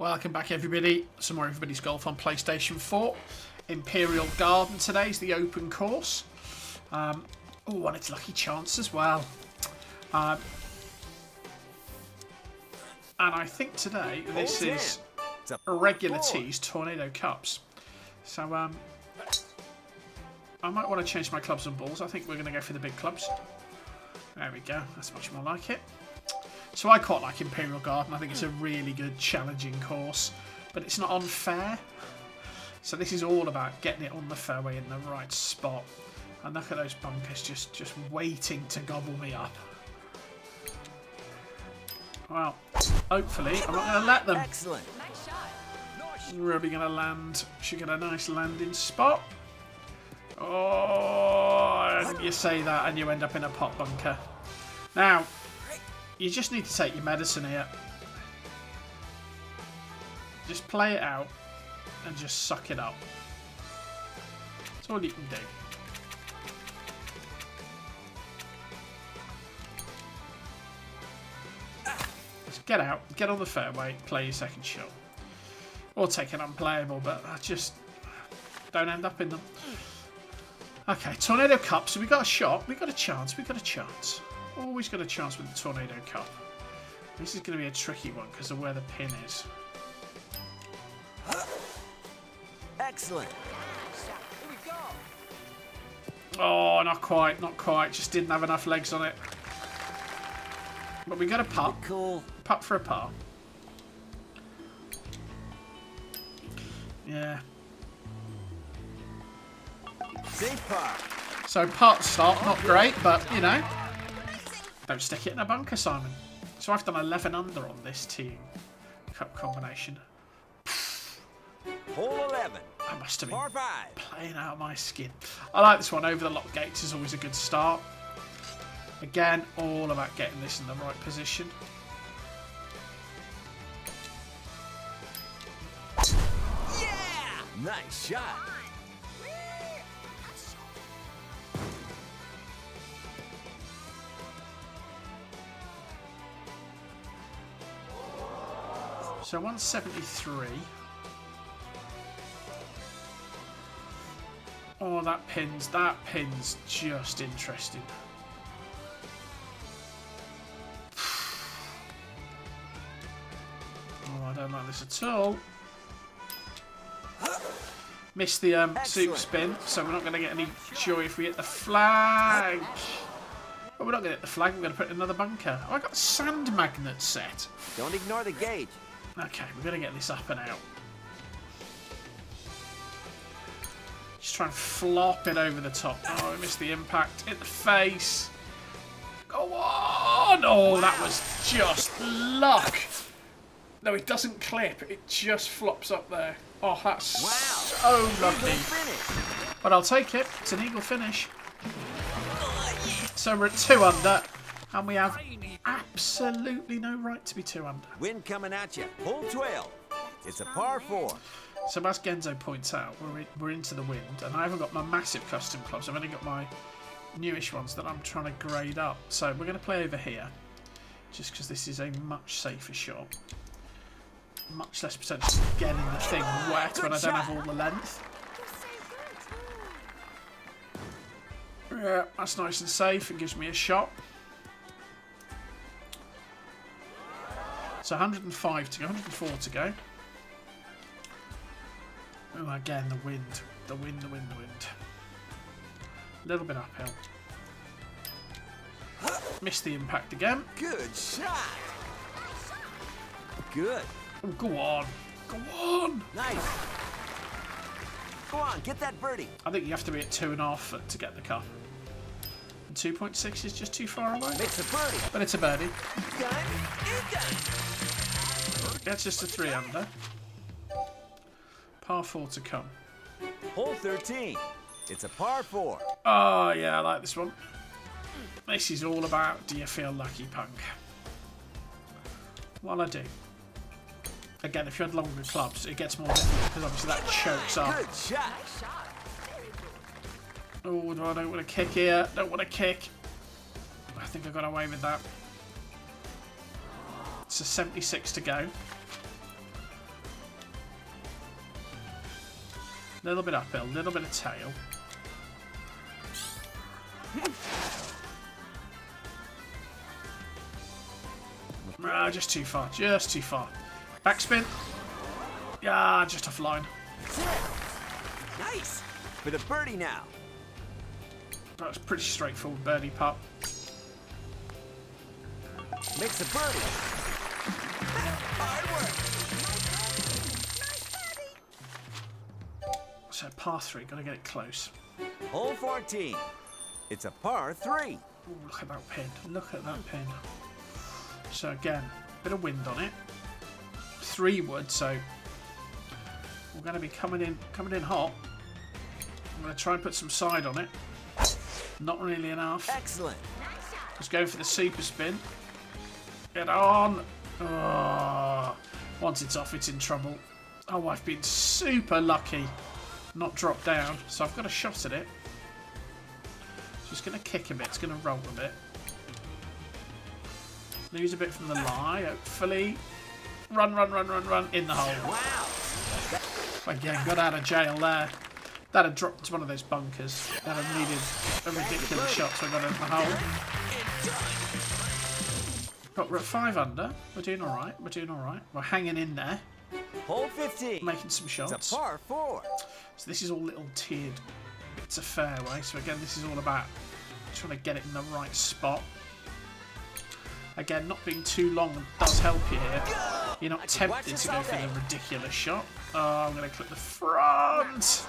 Welcome back, everybody. Some more Everybody's Golf on PlayStation 4. Imperial Garden today is the open course. Um, oh, and it's Lucky Chance as well. Um, and I think today this is regular tees Tornado Cups. So um, I might want to change my clubs and balls. I think we're going to go for the big clubs. There we go. That's much more like it. So I quite like Imperial Garden. I think it's a really good, challenging course, but it's not unfair. So this is all about getting it on the fairway in the right spot. And look at those bunkers just, just waiting to gobble me up. Well, hopefully I'm not going to let them. Excellent. Ruby going to land. Should get a nice landing spot. Oh, you say that and you end up in a pot bunker. Now, you just need to take your medicine here. Just play it out and just suck it up. That's all you can do. Just get out, get on the fairway, play your second shot. Or take an unplayable, but I just don't end up in them. Okay, Tornado Cup. So we got a shot, we got a chance, we got a chance. Always got a chance with the Tornado Cup. This is going to be a tricky one because of where the pin is. Excellent. Oh, not quite, not quite. Just didn't have enough legs on it. But we got a putt. Cool. Putt for a par. Yeah. Safe par. So putt start, not great, but you know. Don't stick it in a bunker, Simon. So I've done 11 under on this team cup combination. Hole 11. I must have been 5. playing out of my skin. I like this one. Over the lock gates is always a good start. Again, all about getting this in the right position. Yeah! Nice shot. So 173. Oh, that pin's that pin's just interesting. Oh, I don't like this at all. Missed the um, super spin, so we're not going to get any joy if we hit the flag. But we're not going to hit the flag. We're going to put another bunker. Oh, I got sand magnet set. Don't ignore the gauge. Okay, we're going to get this up and out. Just try and flop it over the top. Oh, I missed the impact. Hit the face. Go on! Oh, that was just luck. No, it doesn't clip. It just flops up there. Oh, that's Wow. so lovely. But I'll take it. It's an eagle finish. So we're at two under. And we have absolutely no right to be two under. Wind coming at you. Hole 12. It's a par 4. So as Genzo points out, we're, in, we're into the wind, and I haven't got my massive custom clubs. I've only got my newish ones that I'm trying to grade up. So we're going to play over here, just because this is a much safer shot. Much less potential of getting the thing wet when I don't have all the length. Yeah, that's nice and safe. It gives me a shot. So 105 to go, 104 to go. Oh, again, the wind. The wind, the wind, the wind. A little bit uphill. Missed the impact again. Good shot. Good. Oh, go on. Go on. Nice. Go on, get that birdie. I think you have to be at two and a half foot to get the cup. And 2.6 is just too far away. Birdie. But it's a birdie. Done. And done. That's just a three under. Par four to come. Hole 13. It's a par 4. Oh, yeah, I like this one. This is all about do you feel lucky, punk? Well, I do. Again, if you had longer clubs, it gets more difficult because obviously that chokes up. Oh, do I don't want to kick here? Don't want to kick. I think I got away with that. It's a 76 to go. A little bit uphill, a little bit of tail. Ah, just too far, just too far. Backspin. Yeah, just offline. Nice! For the birdie now. That's pretty straightforward birdie putt. Makes a birdie. So par three, gotta get it close. Hole 14. It's a par three. Ooh, look at that pin. Look at that pin. So again, bit of wind on it. Three wood, so we're going to be coming in, coming in hot. I'm going to try and put some side on it. Not really enough. Excellent. Just go for the super spin. Get on. Oh, once it's off, it's in trouble. Oh, I've been super lucky. Not dropped down, so I've got a shot at it. Just going to kick a bit. It's going to roll a bit. Lose a bit from the lie, hopefully. Run, run, run, run, run. In the hole. Wow. Again, got out of jail there. That had dropped into one of those bunkers. That had needed a ridiculous shot, to got in the hole. But we're at five under. We're doing all right. We're doing all right. We're hanging in there, Hole 15. making some It's shots. a par four. So this is all little tiered It's a fairway. So again, this is all about trying to get it in the right spot. Again, not being too long does help you here. You're not I could watch tempted to go for the ridiculous shot. Oh, I'm going to clip the front.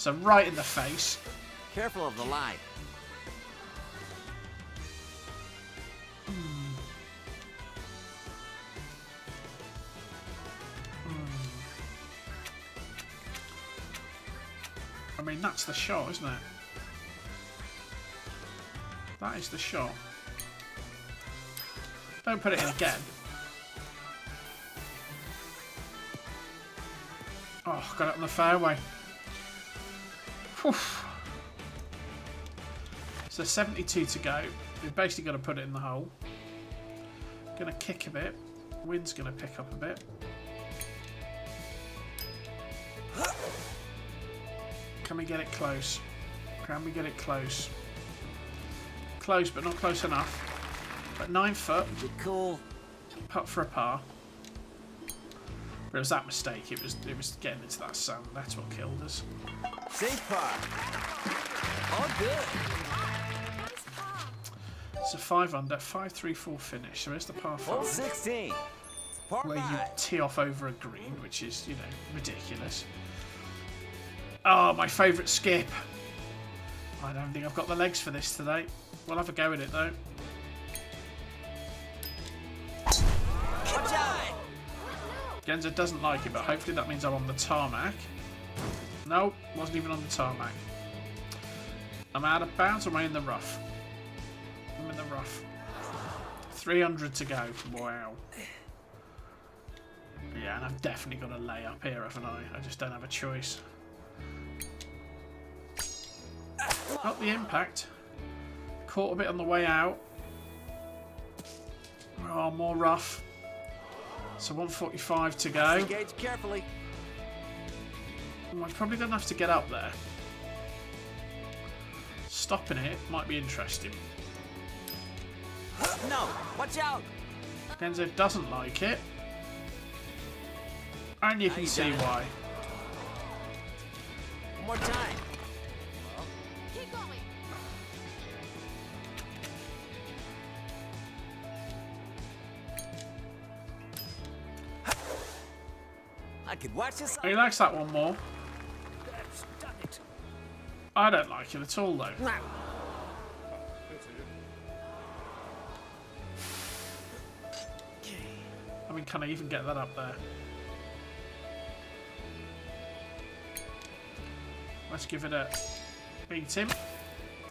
So right in the face. Careful of the line. Hmm. I mean, that's the shot, isn't it? That is the shot. Don't put it in again. Oh, got it on the fairway. Whew. So 72 to go. We've basically got to put it in the hole. Gonna kick a bit. Wind's gonna pick up a bit. Can we get it close? Can we get it close? Close, but not close enough. But nine foot, cool. putt for a par. But it was that mistake. It was it was getting into that sand. That's what killed us. Safe par. All good. So five under, five three four finish. So there's the par five 16. Par where you tee off over a green, which is you know ridiculous. Oh, my favourite skip. I don't think I've got the legs for this today. We'll have a go at it though. Genzo doesn't like it, but hopefully that means I'm on the tarmac. No, wasn't even on the tarmac. I'm out of bounds or am I in the rough? I'm in the rough. 300 to go. Wow. Yeah, and I've definitely got to lay up here, haven't I? I just don't have a choice. Not the impact. Caught a bit on the way out. Oh, more rough. So 145 to go. Engage carefully. I'm probably going to have to get up there. Stopping it might be interesting. No. Watch out. Genzo doesn't like it. And you can you see why. One more time. Could watch this. He likes that one more. I don't like it at all, though. I mean, can I even get that up there? Let's give it a beat him.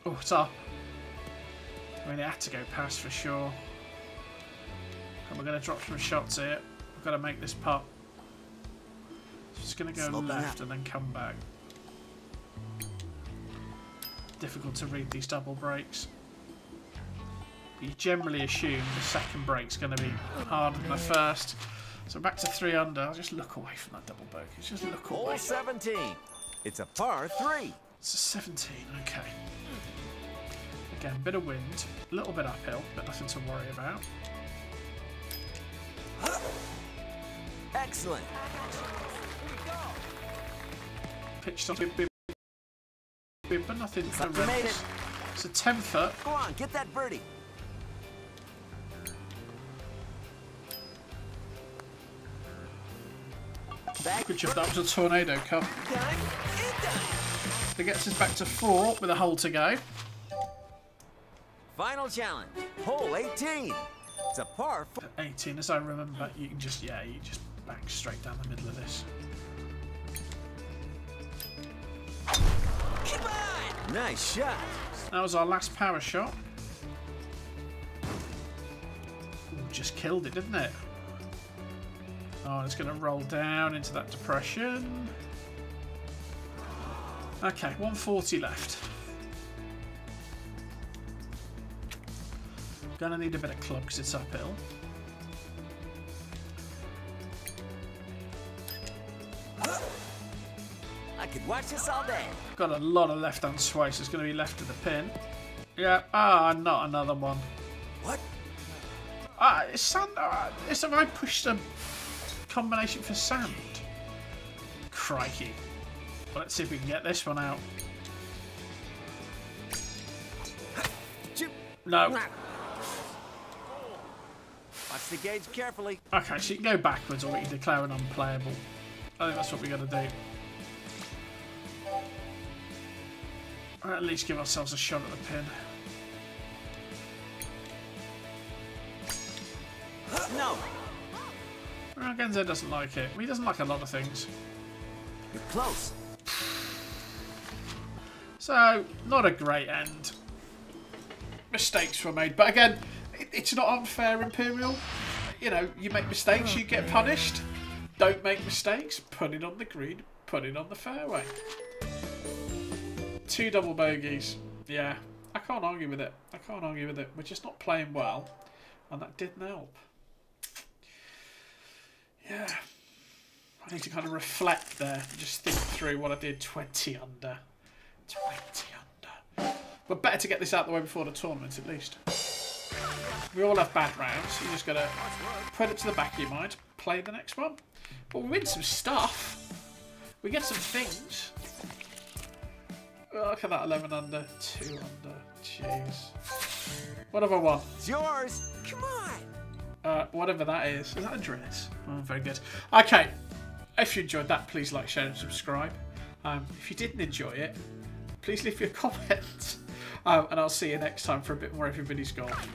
Oh, it's up. I mean, it had to go past for sure. And we're going to drop some shots here. We've got to make this putt. Just going to go Slope left up. and then come back. Difficult to read these double breaks. You generally assume the second break's going to be harder than the first. So back to three under. I'll just look away from that double bogey. Just look Hole away. 17. It's a par three. It's a 17, okay. Again, bit of wind, a little bit uphill, but nothing to worry about. Excellent. Pitched on bit, bit, bit, but nothing You made horrendous. it. It's a 10 foot. Go on, get that birdie. Back Good job, that was a tornado cup. That gets us back to four with a hole to go. Final challenge. Hole 18. It's a par four. 18, as I remember, you can just, yeah, you just bang straight down the middle of this. Nice shot. That was our last power shot. Ooh, just killed it, didn't it? Oh, it's going to roll down into that depression. Okay, 140 left. Gonna need a bit of club because it's uphill. Watch this all day. Got a lot of left hand sway, so it's going to be left of the pin. Yeah, ah, not another one. What? Ah, it's sand. Uh, it's have I pushed a combination for sand? Crikey. Well, let's see if we can get this one out. No. Watch the gauge carefully. Okay, so you can go backwards or we can declare an unplayable. I think that's what we got to do. At least give ourselves a shot at the pin. No. Well, Genzo doesn't like it. He doesn't like a lot of things. You're close. So, not a great end. Mistakes were made, but again, it, it's not unfair, Imperial. You know, you make mistakes, you get punished. Don't make mistakes, put it on the green, put it on the fairway. Two double bogeys. Yeah, I can't argue with it. I can't argue with it. We're just not playing well, and that didn't help. Yeah. I need to kind of reflect there, just think through what I did 20 under. 20 under. But better to get this out the way before the tournament, at least. We all have bad rounds. You just got to put it to the back of your mind. Play the next one. But we win some stuff. We get some things. Look at that 11 under. 2 under. Jeez. What have I won? It's yours. Come on. Uh, whatever that is. Is that a dress? Oh, very good. Okay. If you enjoyed that, please like, share, and subscribe. Um, if you didn't enjoy it, please leave your comments. Um, and I'll see you next time for a bit more Everybody's Golf.